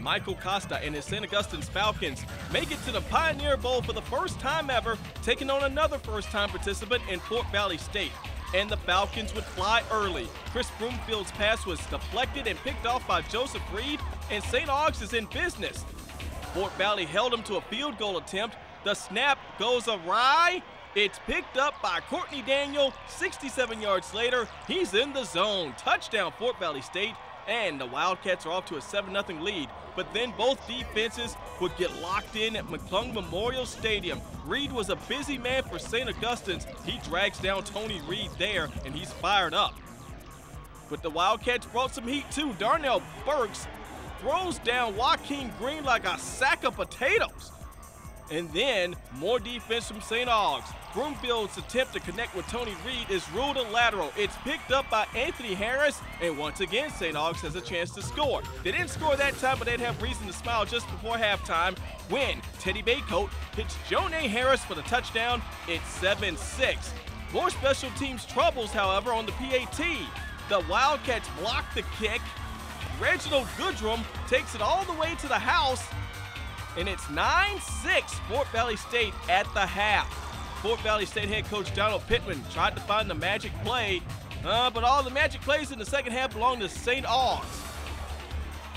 Michael Costa and his St. Augustine's Falcons make it to the Pioneer Bowl for the first time ever, taking on another first time participant in Fort Valley State. And the Falcons would fly early. Chris Broomfield's pass was deflected and picked off by Joseph Reed, and St. Aug's is in business. Fort Valley held him to a field goal attempt. The snap goes awry. It's picked up by Courtney Daniel. 67 yards later, he's in the zone. Touchdown, Fort Valley State. And the Wildcats are off to a 7 0 lead. But then both defenses would get locked in at McClung Memorial Stadium. Reed was a busy man for St. Augustine's. He drags down Tony Reed there, and he's fired up. But the Wildcats brought some heat too. Darnell Burks throws down Joaquin Green like a sack of potatoes. And then more defense from St. Aug's. Broomfield's attempt to connect with Tony Reed is ruled a lateral. It's picked up by Anthony Harris, and once again, St. Aug's has a chance to score. They didn't score that time, but they'd have reason to smile just before halftime when Teddy Baycoat hits Jonay Harris for the touchdown. It's 7 6. More special teams troubles, however, on the PAT. The Wildcats block the kick. Reginald Goodrum takes it all the way to the house and it's 9 6 Fort Valley State at the half. Fort Valley State head coach Donald Pittman tried to find the magic play, uh, but all the magic plays in the second half belong to St. Aug's.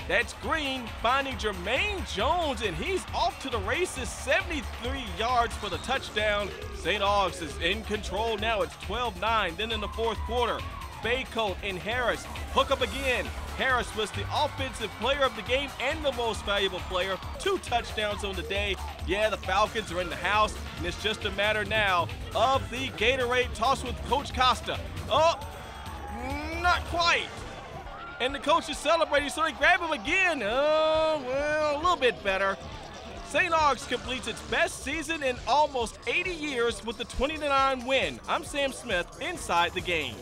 That's Green finding Jermaine Jones, and he's off to the races 73 yards for the touchdown. St. Aug's is in control now. It's 12 9. Then in the fourth quarter, Baycoat and Harris hook up again. Harris was the offensive player of the game and the most valuable player. Two touchdowns on the day. Yeah, the Falcons are in the house, and it's just a matter now of the Gatorade toss with Coach Costa. Oh, not quite. And the coach is celebrating, so they grab him again. Oh, well, a little bit better. St. Aug's completes its best season in almost 80 years with the 29 win. I'm Sam Smith inside the game.